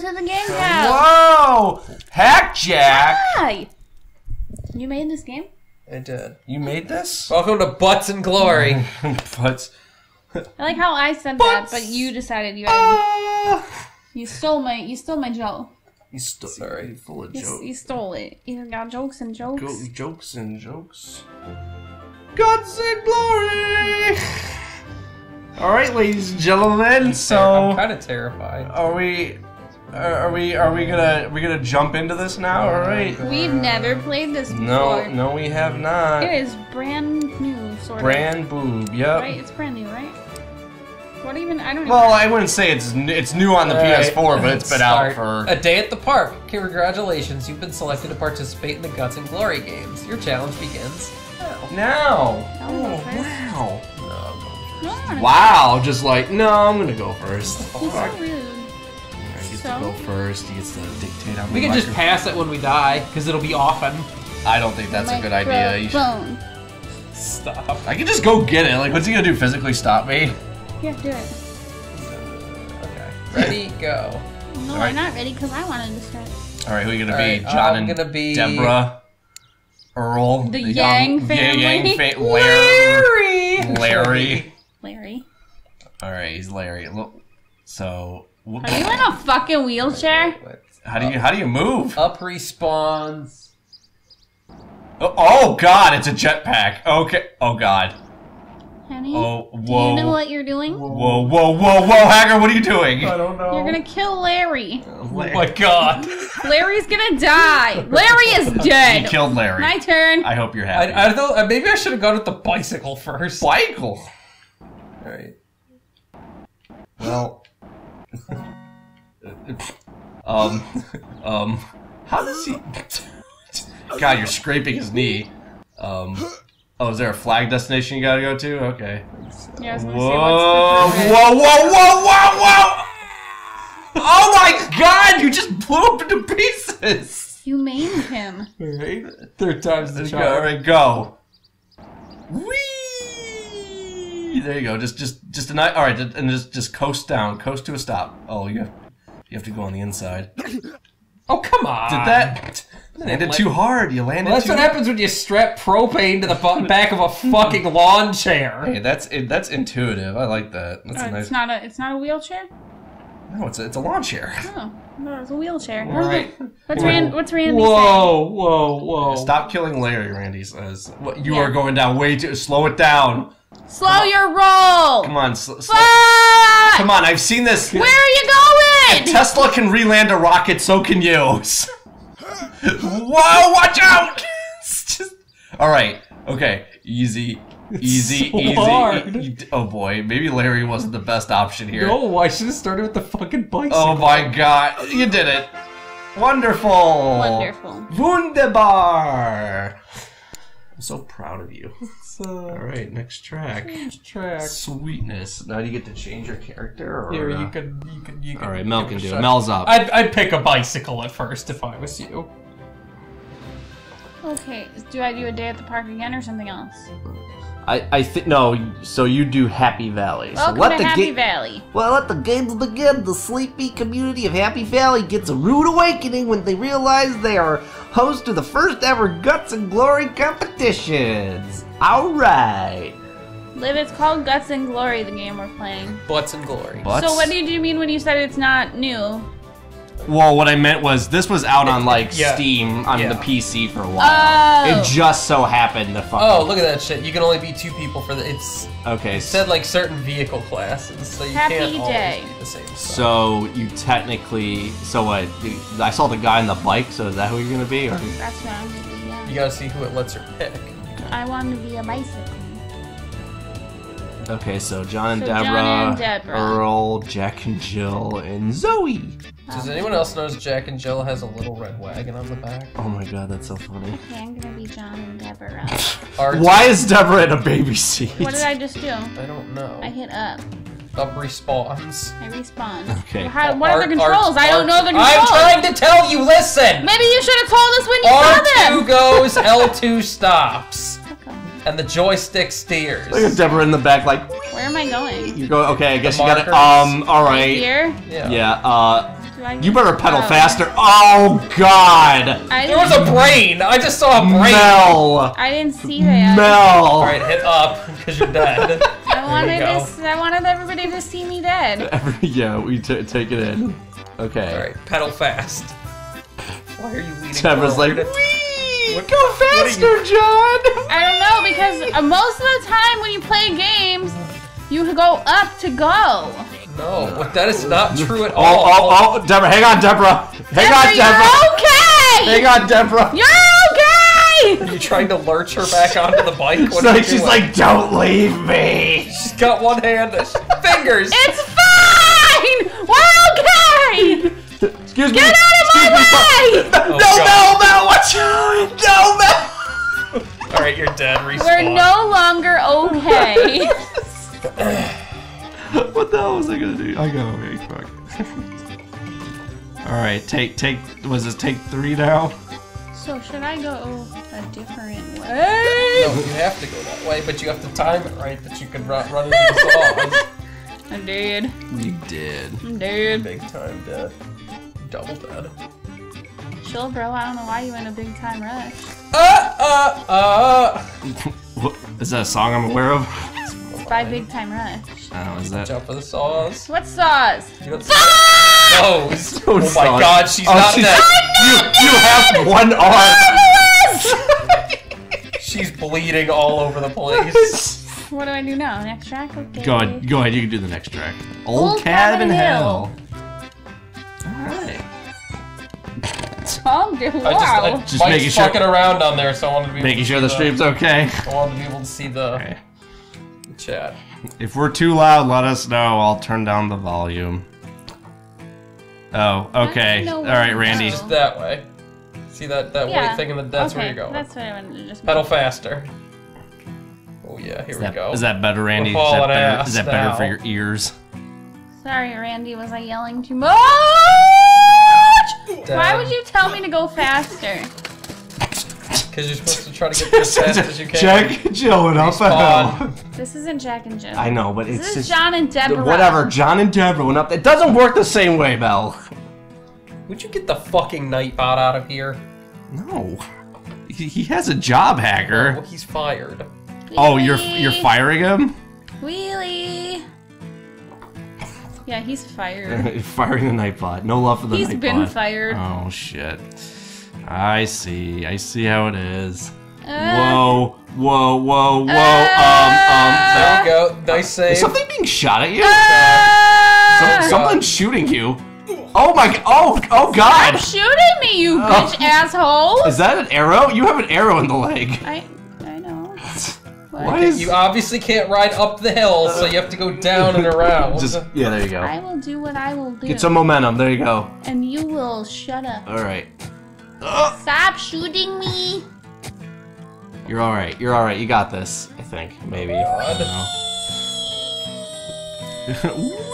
to the game now. Whoa! Hack Jack! Hi. You made this game? I did. You made this? Welcome to Butts and Glory. Butts. I like how I said that, but you decided you had. Ah! You stole my. You stole my joke. you still Sorry. full of You, jokes. you stole it. You got jokes and jokes. Go, jokes and jokes. Guts and glory! Alright, ladies and gentlemen, so I'm kind of terrified. are we are are we are we gonna are we gonna jump into this now? Alright. We've never played this before. No, no we have not. It is brand new, sort Brand boob, yep. Right? It's brand new, right? What even? I don't. Know. Well, even, I wouldn't say it's it's new on the Alright, PS4, but it's been out for a day at the park. Congratulations, you've been selected to participate in the Guts and Glory games. Your challenge begins now. now. Oh, oh wow. No, I'm going No, I wanna- Wow, just like no, I'm gonna go first. He's so rude. He gets So? to go first. He gets to dictate on We the can just pass it when we die, because it'll be often. I don't think that's a good idea. You should... Microphone. Stop. I can just go get it. Like, what's he gonna do? Physically stop me? Yeah, do it. Okay. Ready, go. No, Alright. I'm not ready because I wanted to start. All right, who are you gonna Alright, be? John I'm and gonna be- Deborah, Earl, The young- Yang family. Yang fa- Larry. Larry. Larry. Larry. All right, he's Larry. Look, so wh- Are you in a fucking wheelchair? how do you how do you move? Up respawns. Oh, oh God, it's a jetpack. Okay. Oh God. Honey? Oh Do you know what you're doing? Whoa whoa whoa whoa, Hacker, what are you doing? I don't know. You're gonna kill Larry. Oh my god. Larry's gonna die. Larry is You dead. killed Larry. My turn. I hope you're happy. I, I thought uh, maybe I should have gone with the bicycle first. Michael. Alright. Well. um. Um. How does he? God, you're scraping his knee. Um. Oh, is there a flag destination you gotta go to? Okay. Yeah, I was Whoa! gonna what's the Whoa! Whoa! Whoa! Whoa! Whoa! Oh my God! You just blew up into pieces. You maimed him. Alright. Third time's the charm. right, go. Whee! There you go. Just, just, just a night. All right, and just, just coast down, coast to a stop. Oh, you have, you have to go on the inside. Oh come on. Did that? Landed too hard. You landed Well, that's too. what happens when you strap propane to the back of a fucking lawn chair. Hey, that's it, that's intuitive. I like that. That's Oh, a uh, nice. it's not a. It's not a wheelchair. no, it's a, it's a lawn chair. Oh, no, it's a wheelchair. Alright. What's Rand? What's Randy Whoa, whoa, whoa. Stop killing Larry, Randy says. What, you Yeah. are going down way too. Slow it down. Saying? Slow your roll. Come on, sl- slow. Fuck! Come on, I've seen this. Where are you going? Tesla can re-land a rocket, so can you. Whoa, watch out! It's just- All right, okay, easy, easy, so easy. hard. E- oh boy, maybe Larry wasn't the best option here. No, I should have started with the fucking bicycle. Oh my god, you did it! Wonderful! Wonderful. Wunderbar! I'm so proud of you. It's, uh, All right, next track. track. Sweetness. Now do you get to change your character? Or, Here, uh, you can, you can, you can. All right, Mel can do it. Mel's up. I'd, I'd pick a bicycle at first if I was you. Okay, do I do a day at the park again or something else? I, I think no. So you do Happy Valley. So Welcome let to the Happy Valley. Well, let the games begin. The sleepy community of Happy Valley gets a rude awakening when they realize they are host to the first ever Guts and Glory competitions. All right. Liv, it's called Guts and Glory, the game we're playing. Butts and glory. Butts? So what did you mean when you said it's not new? Well, what I meant was this was out on like Yeah. Steam on Yeah. the PC for a oh. while. Oh. It just so happened to fucking. Oh, look at that shit. You can only be two people for the. It's Okay, it said like certain vehicle classes, so you Happy can't day. always be the same. Stuff. so you technically. So what? the- I saw the guy on the bike. So is that who you're gonna be? Or That's what I'm gonna be, yeah. you gotta see who it lets her pick. I want to be a bicycle. okay, so John and So Deborah, John and Deborah. Earl, Jack and Jill, and Zoe. Does anyone else knows Jack and Jill has a little red wagon on the back? Oh my god, that's so funny. Okay, I'm gonna be John and Deborah. Why is Deborah in a baby seat? what did I just do? I don't know. I hit up. Up respawns. I respawn. Okay. How, what are the R- controls? I don't know the controls. I'm controls. trying to tell you. Listen. Maybe you should have told us when you saw them! R2 goes, L2 stops, Fuck and the joystick steers. Look at Deborah in the back, like Where am I going? you go. Okay, I guess The you got it. Um, all right. Here? Yeah. Yeah. Uh, Do I You better pedal Oh. faster. Oh God, I There was a brain! I just saw a brain! Mel, I didn't see that. Mel. Alright, hit up, because you're dead. I wanted this. I wanted everybody to see me dead. yeah, we t- take it in. Okay. Alright, pedal fast. Why are you leaning Deborah's like, forward? wee, What- go faster, you- John. I don't know because uh, most of the time when you play games, you go up to go. No, but that is not true at Oh, all. oh, oh, Deborah, hang on, Deborah. Hang on, Deborah, Deborah. you're okay. Hang on, Deborah. You're okay. Are you trying to lurch her back onto the bike? What So are she's doing? like, don't leave me. she's got one hand, fingers. It's fine. We're okay. Excuse me. Get out of my way. Oh, no, God. Mel, Mel, what's going No, Mel. All right, you're dead. Respawn. We're no longer okay. What the hell was I gonna do? I got away. Fuck. All right, take take. Was this take three now? so should I go a different way? No, you have to go that way, but you have to time it right that you can run, run into the saws. I'm dead. You did. I'm dead. Big time dead. Double dead. Chill, bro. I don't know why you in a big time rush. Uh, uh, uh. What, is that a song I'm aware of? It's by Big Time Rush. Oh, is that? Jump for the saws. What saws? You don't see those. Oh my god, she's Oh, not she's- oh, dead. You, you have one arm. She's bleeding all over the place. What do I do now? Next track? Okay. Go ahead. Go ahead. You can do the next track. Old, Old Cabin, Cabin Hell. Hill. All right. Tom, dude, I wow. just, I, Just Mike's making sure- fucking around on there, so I wanted to be Making able sure to the see stream's okay. I wanted to be able to see the Okay. chat. If we're too loud, let us know. I'll turn down the volume. Oh, okay. know All where right, to Randy. Just that way. See that that yeah. white thing in the that's okay, where you go. That's what I wanted to just Pedal faster. Oh yeah, here Is we that, go. is that better, Randy? Is We're that better, ass is that better for your ears? Sorry, Randy. Was I yelling too much? Why would you tell me to go faster? Because you're supposed to try to get there as fast as you can. Jack and Jill and up a hill. This isn't Jack and Jill. I know, but it's is just John and Deborah. whatever. John and Deborah went up. It doesn't work the same way, Mel. Would you get the fucking Nightbot out of here? No. He, he has a job, Well, hacker. Oh, he's fired. Oh, you're you're firing him? Wheelie. Yeah, he's fired. Firing the Nightbot. No love for the He's Nightbot. He's been fired. Oh shit. I see. I see how it is. Uh, Whoa, whoa, whoa, whoa. Uh, There we go. Nice Is something being shot at you? uh, Some- Someone's shooting you. Oh my Oh, oh God. Stop shooting me, you bitch asshole! Is that an arrow? You have an arrow in the leg. I I know. What? Why is You obviously can't ride up the hill, so you have to go down and around. just yeah? There you go. I will do what I will do. Get some momentum. There you go. and you will shut up. All right. Stop shooting me! You're all right. You're all right. You got this. I think maybe. I don't know.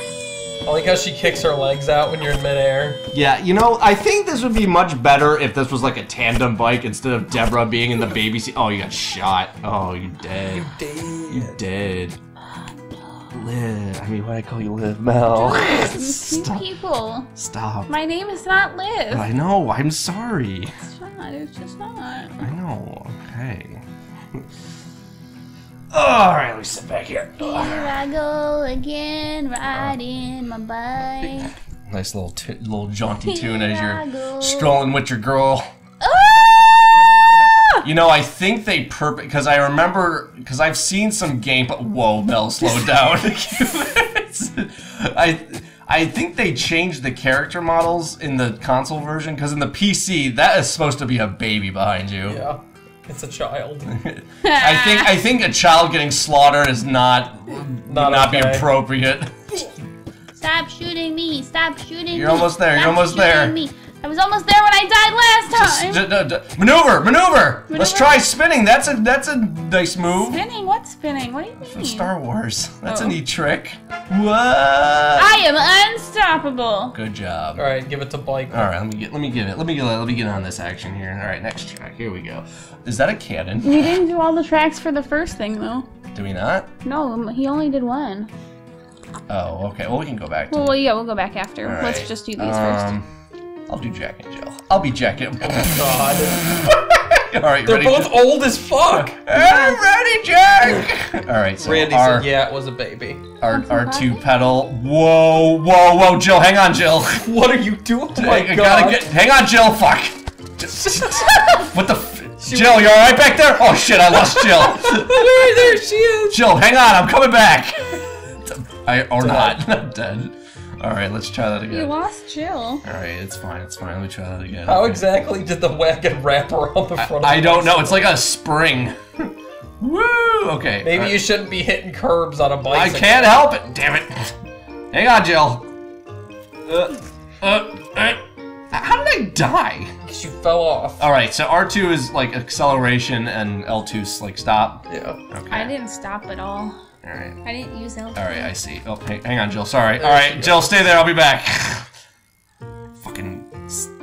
I like how she kicks her legs out when you're in midair. Yeah, you know, I think this would be much better if this was like a tandem bike instead of Deborah being in the baby seat. Oh, you got shot. Oh, you dead. you dead. You dead. Live. I mean, why do I call you Liv Mel? Two Stop. people. Stop. My name is not Liv. I know. I'm sorry. It's not. It's just not. I know. Okay. All right, let me sit back here. Here I go again, riding my bike. Nice little t- little jaunty tune Here as you're strolling with your girl. You know, I think they perp because I remember because I've seen some game. Whoa, Mel, slow down. I I think they changed the character models in the console version because in the PC that is supposed to be a baby behind you. Yeah, it's a child. I think I think a child getting slaughtered is not would Not not be appropriate. Stop shooting me! Stop shooting me! You're almost there, you're almost there. Shooting Me. I was almost there when I died last time. D- d- d- maneuver, maneuver, Let's try spinning. That's a that's a nice move. spinning? What spinning? What do you From mean? Star Wars. That's Oh. a neat trick. What? I am unstoppable. Good job. All right, give it to Bike. All right, let me get let me get it. Let me get let me get on this action here. All right, next track. Here we go. Is that a cannon? We didn't do all the tracks for the first thing though. Do we not? No, um, he only did one. Oh, okay. Well, we can go back to. Well, yeah, we'll go back after. All Let's right. just do these first. Um, I'll do Jack and Jill. I'll be Jack and. Oh God. All right, They're ready? both old as fuck. Hey, ready, Jack. All right, so Randy our, said, yeah, it was a baby. our our two pedal. Whoa, whoa, whoa, Jill, hang on, Jill. What are you doing? Oh my I god. gotta get. Hang on, Jill. Fuck. what the? F- Jill, you all right back there? Oh shit, I lost Jill. there, there she is. Jill, hang on, I'm coming back. I or Dead. not. I'm dead. All right, let's try that again. All lost Jill. All right, it's fine. It's fine. Let me try that again. How Okay. exactly did the wagon wrap around the front of I don't know. It's like a spring. Woo! Okay. Maybe alright. you shouldn't be hitting curbs on a bike. I can't help it. Damn it. Hang on, Jill. Uh, uh, uh. How did I die? Because you fell off. All right. So R2 is like acceleration, and L2's like stop. Yeah. Okay. I didn't stop at all. All right. I didn't use L. All right. I see. Oh, hang, hang on, Jill. Sorry. There All she right, Jill, stay there. I'll be back. Fucking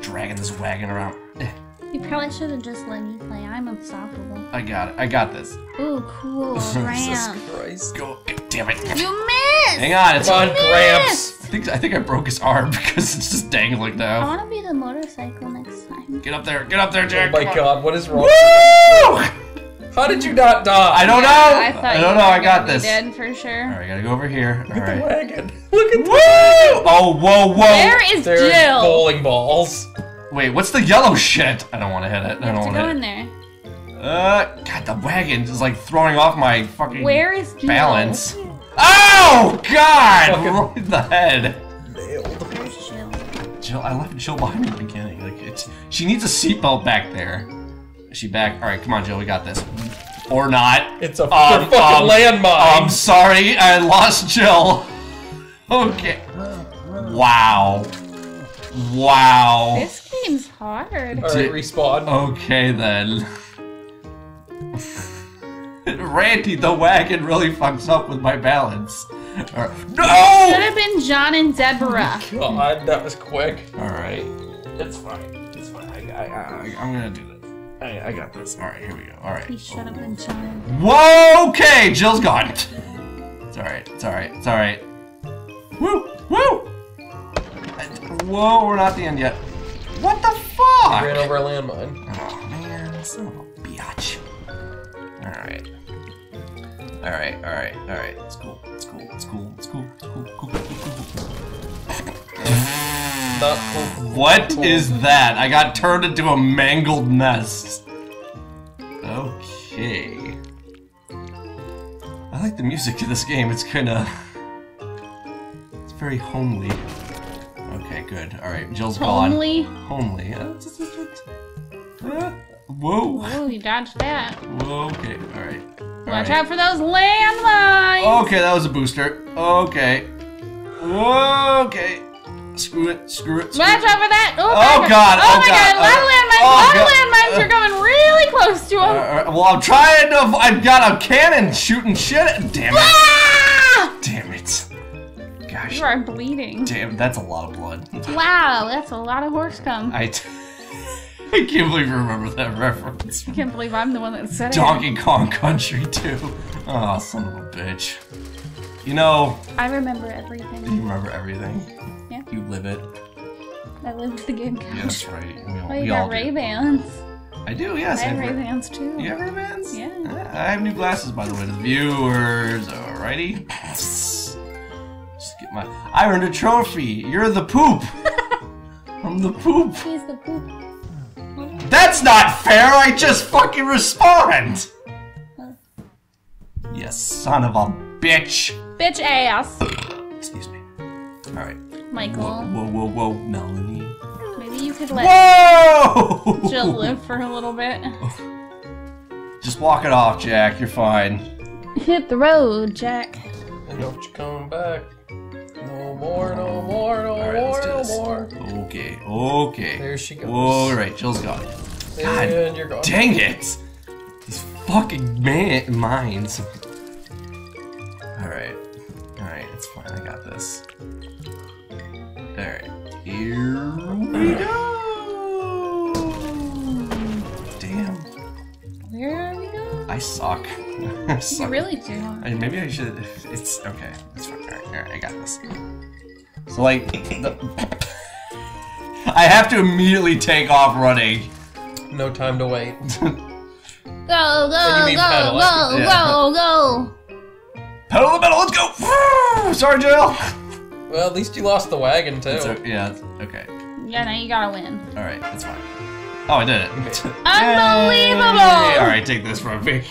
dragging this wagon around. Eh, You probably should have just let me play. I'm unstoppable. I got it. I got this. Ooh, cool. Ramp. Jesus Christ. Go. Damn it. You missed! Hang on. It's. On, Gramps. I think I think I broke his arm because it's just dangling now. I want to be the motorcycle next time. Get up there. Get up there, Jack. Oh my god, what is wrong? Woo! How did you not die? I don't know. I thought I don't were know. I got be this. Dead for sure. All right, gotta go over here. All Look at the wagon. Look at Woo! Oh, whoa, whoa. Where is There's Jill? bowling balls. Wait, what's the yellow shit? I don't want to hit it. I don't have to want go to in there. Uh, God, the wagon is like throwing off my fucking Where is Jill? balance. Oh God! Fucking- Right in the head. Nailed. Where's Jill? Jill, I left Jill behind me in the beginning. Like, it's, she needs a seatbelt back there. Is she back? All right, come on, Jill, we got this. Or not. It's a Um, fucking um, landmine. I'm sorry, I lost Jill. Okay. Wow. Wow. This game's hard. All right, respawn. Okay then. Randy, the wagon really fucks up with my balance. Or- Should have been John and Deborah. God, that was quick. All right, it's fine. It's fine. I, I, I, I'm gonna do this. I, I got this. All right, here we go. All He right. should have been John. Whoa. Okay, Jill's gone. It's all right. It's all right. It's all right. Woo! Woo! Whoa, we're not the end yet. What the fuck? Ran over a landmine. Oh man, son of a bitch. Alright. Alright, alright, alright. It's cool, it's cool, it's cool, it's cool, it's cool, cool, cool, cool, cool. What is that? I got turned into a mangled mess. Okay. I like the music to this game. It's kinda. It's very homely. Okay, good. Alright, Jill's gone. Homely. Homely. Uh, uh, Whoa. Oh, you dodged that. Whoa, okay, alright. Watch out for those landmines. Okay, that was a booster. Okay. Whoa, okay. Screw it, screw it, screw Watch it. for that. Oh, Oh, God, Oh, oh, my God, god. A lot of uh, landmines. oh, a lot of landmines uh, are going really close to him. Alright, well, I'm trying to. I've got a cannon shooting shit. Damn it. ah! Damn it. Gosh. You are bleeding. Damn, that's a lot of blood. Wow, that's a lot of horse cum. I. T- I can't believe you remember that reference. I can't believe I'm the one that said it. Donkey Kong Country 2. Oh, son of a bitch. You know, I remember everything. you remember everything. You live it. I lived the game Yeah, that's right. We all, Oh, you we got. Ray Bans. I do, yes. I have Ray Bans too. You have Ray Bans? Yeah. Ah, I have new glasses, by the way, to the viewers. Alrighty. Just get my. I earned a trophy. You're the poop. I'm the poop. He's the poop. That's not fair. I just fucking respond. You son of a bitch. Bitch ass. Excuse me. Alright. Whoa, Michael. whoa, whoa, whoa, Melanie. Maybe you could let Whoa! Jill live for a little bit. Just walk it off, Jack. You're fine. Hit the road, Jack. And don't you come back. No more, no more, no Alright, let's more, do no more. Okay, okay. There she goes. Alright, Jill's gone. God And you're gone. Dang it! These fucking man mines. Alright. Alright, it's fine. I got this. Alright. Here we go! Damn. Where are we going? I suck. I You really do. I, maybe I should. It's okay. It's fine. Alright. Here, I got this. So like, the, I have to immediately take off running. No time to wait. Go, you go, mean go, go, Yeah. go, go. Pedal to the metal, let's go! Sorry, Jill. Well, at least you lost the wagon too. It's o- yeah, it's- okay. Yeah, now you gotta win. All right, that's fine. Oh, I did it. Unbelievable! Yay! All right, take this from me.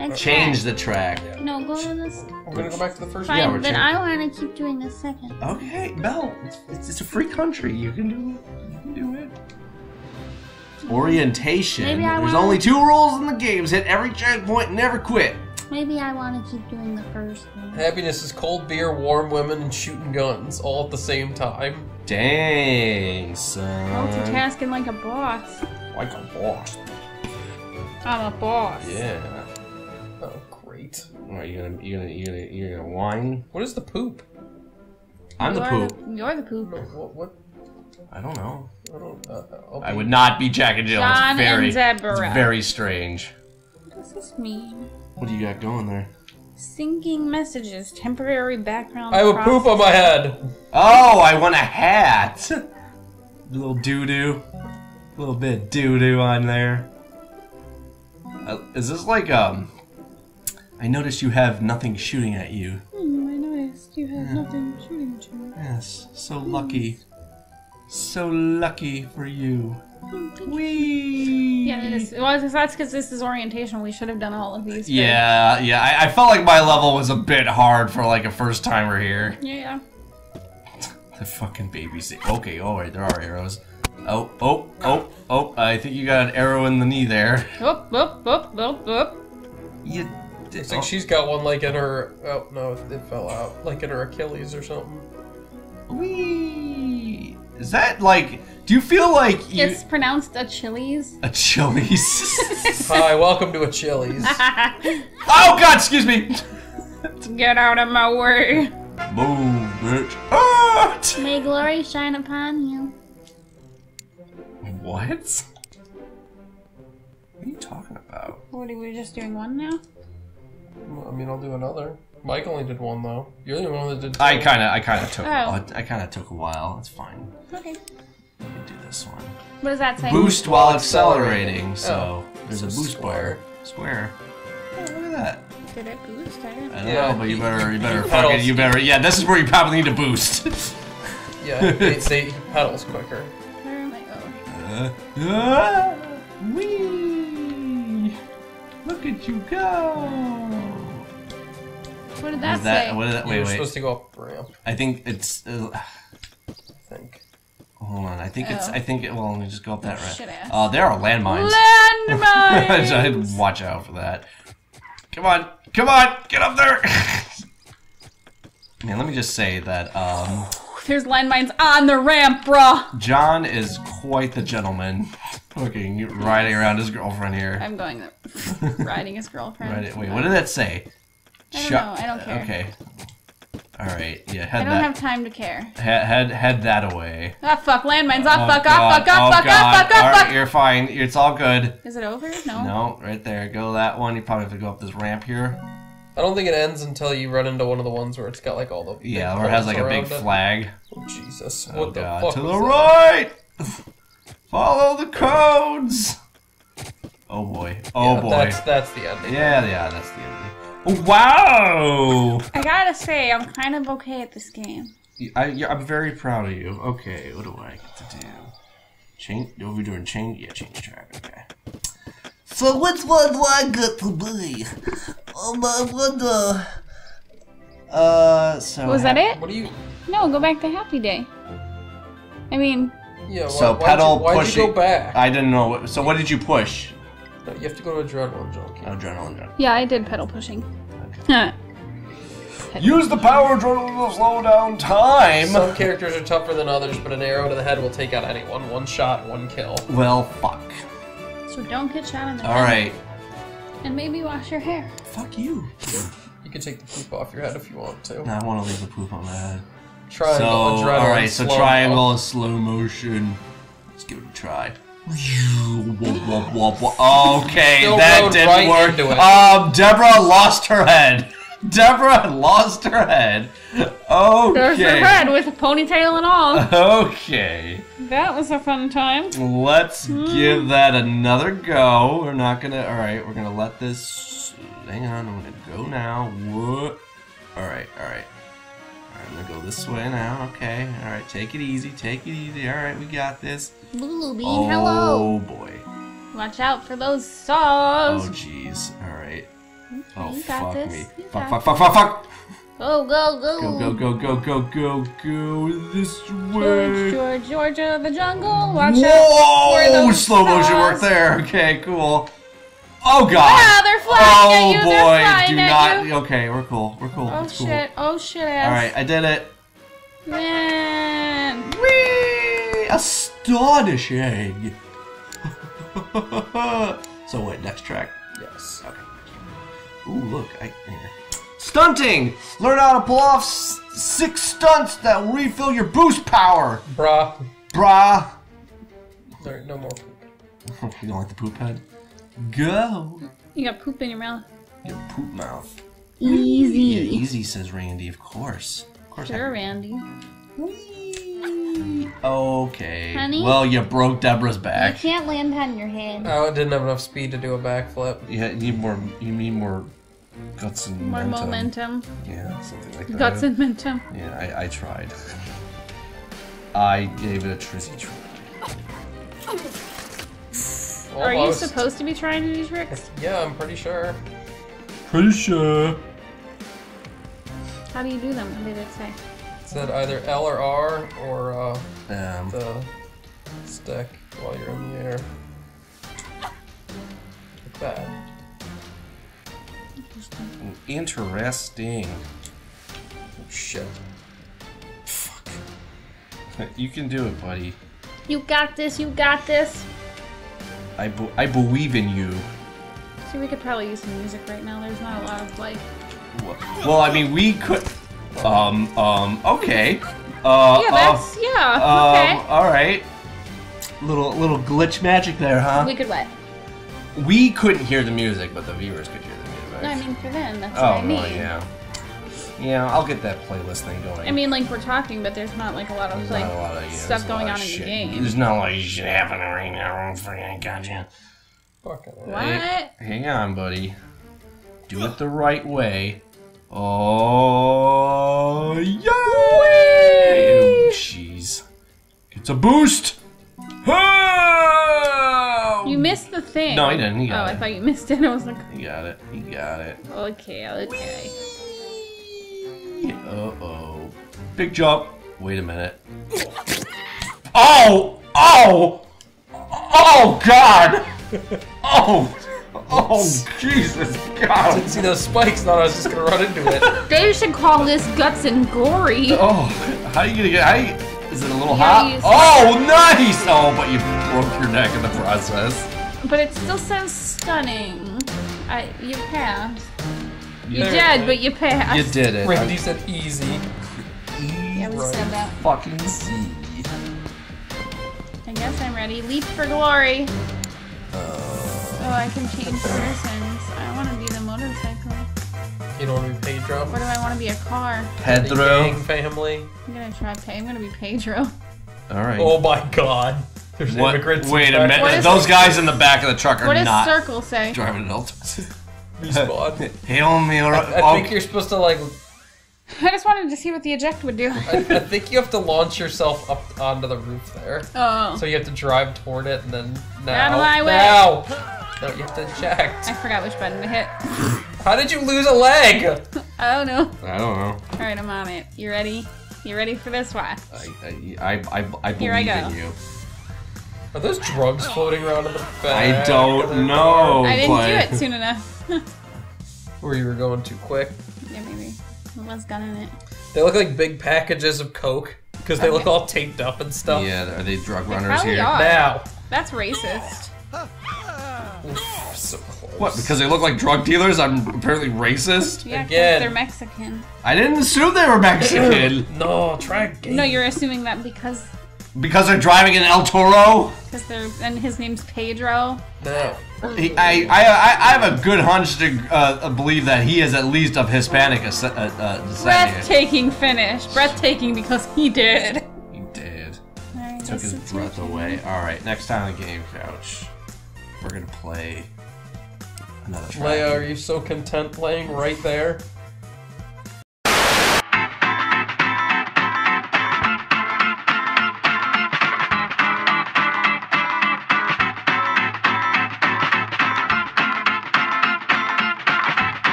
Next Change the track. track. No, go to this. We're gonna go back to the first Fine, Yeah, we're but changing. I want to keep doing the second. Okay, Belle, it's, it's a free country. You can do, you can do it. Orientation. Maybe I There's wanna- only two rules in the games: hit every checkpoint, and never quit. Maybe I want to keep doing the first one. Happiness is cold beer, warm women, and shooting guns all at the same time. Dang, son. Multitasking like a boss. Like a boss. I'm a boss. Yeah. Oh, great. Are you gonna, you gonna, you gonna, you gonna whine? What is the poop? I'm the You're poop. you're the poop. No, what? What? I don't know. I don't. Uh, I'll I would not be Jack and Jill. John it's very, and Deborah. it's very strange. What does this mean? What do you got going there? Syncing messages. Temporary background. I have a poop on my head. Oh, I want a hat. a little doo doo, a little bit doo doo on there. Uh, is this like um? I noticed you have nothing shooting at you. Hmm, I noticed you have nothing shooting at you. Yes, so lucky, so lucky for you. Wee. Yeah, it is. Well, that's because this is orientation. We should have done all of these. first. Yeah, yeah. I, I felt like my level was a bit hard for like a first timer here. Yeah. The fucking babysit. Okay, oh, all right, there are arrows. Oh, oh, oh, oh! I think you got an arrow in the knee there. Whoop, whoop, whoop, whoop, whoop. You did. It's like oh. she's got one like in her. Oh no, it fell out. Like in her Achilles or something. Wee. Is that like? Do you feel like you It's pronounced a Chili's. a Chili's? Hi, welcome to a Chili's. oh God! Excuse me. Get out of my way. Boom, bitch. Ah! May glory shine upon you. What? What are you talking about? What are we just doing one now? I mean, I'll do another. Mike only did one though. You're the only one that did. Two. I kind of, I kind of took, Oh. I kind of took a while. It's fine. Okay. We can do this one. What does that say? Boost while accelerating. So Oh. there's a So boost bar. Square. Oh, look at that. Did it boost? I don't I don't Yeah, know, but you you- better, you better you fucking, you better. Yeah, this is where you probably need to boost. Yeah, they, they pedals quicker. Where am I? Oh. Uh, ah, wee! Look at you go! What did What that, is that? say? What is that? You're Wait, wait. supposed to go up the ramp. I think it's. Uh, I think. hold on. I think it's. Oh. I think. It, well, let me just go up that ramp. Shit-ass. Uh, there are landmines. I had to Landmines! watch out for that. Come on, come on, get up there! Man, let me just say that um, There's landmines on the ramp, bruh. John is quite the gentleman, fucking riding around his girlfriend here. I'm going riding his girlfriend. Right, wait, what did that say? I don't Shut- know, I don't care. Okay. All right, yeah, I don't that. have time to care. he- head head that away. Ah, fuck, landmines. Ah, Oh, fuck, God. ah, fuck, ah, oh, fuck, God. ah, fuck, All ah, right, fuck. You're fine. It's all good. Is it over? No. No, right there. Go that one. You probably have to go up this ramp here. I don't think it ends until you run into one of the ones where it's got like all the. Yeah, or it has like a big it. flag. Oh, Jesus. Oh what the god, fuck to the that? right! Follow the codes! Oh boy. Oh Yeah, boy. That's that's the ending. Yeah, yeah, that's the ending. Oh, wow! I gotta say, I'm kind of okay at this game. I, yeah, I'm very proud of you. Okay, what do I get to do? Change? Are we doing change? Yeah, change track. Okay. So which one do I get to be? Um, I wonder. Uh, so. Was that it? What do you? No, go back to Happy Day. I mean, Yeah. Why, So why'd pedal you, why'd pushing. you go back? I didn't know. What, so what did you push? No, you have to go to a adrenaline junkie. Adrenaline. adrenaline. yeah, I did pedal pushing. Use the power adrenaline to slow down time. Some characters are tougher than others, but an arrow to the head will take out anyone. One shot, one kill. well, fuck. so don't get shot in the All head. right. And maybe wash your hair. Fuck you. You can take the poop off your head if you want to. No, I want to leave the poop on my head. Triangle, So, adrenaline, all right. So slow-mo. triangle is slow motion. Let's give it a try. Okay, that didn't right work. Um, Deborah lost her head. Deborah lost her head. Okay. There's Okay. her head with a ponytail and all. Okay. That was a fun time. Let's give that another go. We're not gonna. All right, we're gonna let this. Hang on, I'm gonna go now. What? All right, all right. All right, I'm gonna go this way now. Okay. All right, take it easy. Take it easy. All right, we got this. Lulu Bean, Oh hello. boy. Watch out for those saws. Oh jeez. All right. Oh you got fuck this. me. You Fuck, fuck, fuck, fuck, fuck. Go, go, go. Go, go, go, go, go, go, go this way. George, Georgia, the jungle. Watch out for Whoa! those Slow motion work there. Okay, cool. Oh god. Ah, they're flying oh at you. boy, They're flying do at not. you. Okay, we're cool. We're cool. Oh it's cool. shit! Oh shit! Ass. All right, I did it. Man. Whee! Astonishing. so wait, next track. Yes. Okay. Ooh, look, I here. Stunting. Learn how to pull off six stunts that will refill your boost power, Bruh. brah. There, no more poop. you don't like the poop head? Go. You got poop in your mouth. Your poop mouth. Easy. Yeah, easy, says Randy. Of course. Of course. I Sure, Randy. Whee! Okay. Honey? Well, you broke Deborah's back. You can't land on your head. Oh, it didn't have enough speed to do a backflip. Yeah, you need more. You need more guts and More momentum. momentum. Yeah, something like that. Guts and momentum. Yeah, I, I tried. I gave it a trizzy try. Are you supposed to be trying to do tricks? Yeah, I'm pretty sure. Pretty sure. How do you do them? What did it say? It said either L or R or uh, Um, the stick while you're in the air. Like that. interesting. Shit. Fuck. you can do it, buddy. You got this. You got this. I, be- I believe in you. See, we could probably use some music right now. There's not a lot of like. Well, I mean, we could. Um, um, okay. Uh, Yeah, uh, that's yeah. Um, okay. all right. Little little glitch magic there, huh? we could what? We couldn't hear the music, but the viewers could hear the music. No, I mean for them. That's what oh I mean. no, yeah. Yeah, I'll get that playlist thing going. I mean, like we're talking, but there's not like a lot of There's like lot of yeah, stuff going on of in the game. There's not a lot of shit happening right now. Freaking gotcha. Fucking What? Hang on, buddy. Do it the right way. Oh, yay! Oh, Jeez. It's a boost! Oh! You missed the thing. No, he didn't. He oh, got I thought you missed it. I was like, He got it. He got it. okay, okay. Uh oh. Big jump. Wait a minute. Oh! Oh! Oh, God! Oh! Oh, Jesus God! I Didn't see those spikes, thought I was just gonna run into it. They should call this guts and gory. Oh, how are you gonna get? How you, is it a little Yeah, hot? you- Oh, nice! Oh, but you broke your neck in the process. But it still says stunting. I you passed. You There. did, but you passed. You did it. Randy said easy. Yeah, we Right. said that. fucking see. I guess I'm ready. Leap for glory. Uh, oh, I can change persons. I want to be the motorcycle. You don't want to be Pedro? What do I want to be a car? Pedro. gang family. I'm gonna try. Pay. I'm gonna be Pedro. All right. Oh my god. There's what? immigrants. in Wait a minute. Those guys in the back of the truck are What does not circle say? driving adults. Respawn. Hail me. I think you're supposed to like. I just wanted to see what the eject would do. I, I think you have to launch yourself up onto the roof there. Oh. So you have to drive toward it and then now. Out of my way. Now. No, you have to eject. I forgot which button to hit. How did you lose a leg? Oh no. I don't know. Alright, I'm on it. You ready? You ready for this one? I I I, I, I Here I go. in you. Are those drugs floating around in the bag? I don't know. car? I didn't but- do it soon enough. Or you were going too quick. yeah, maybe. What was gun in it? They look like big packages of coke because they look all taped up and stuff. Yeah, are they drug They runners probably here? are. Now. That's racist. So close. What? Because they look like drug dealers? I'm apparently racist. Yeah, 'cause Again. they're Mexican. I didn't assume they were Mexican. No, try again. No, you're assuming that because Because they're driving an El Toro? Because they're and his name's Pedro. No. He- I, I, I, I have a good hunch to uh, believe that he is at least of Hispanic uh, uh, descent. Breathtaking finish. Breathtaking because he did. He did. Alright, Took his this breath your away. Alright, next time on the Game Couch, we're gonna play another track. Leia, are you so content playing right there?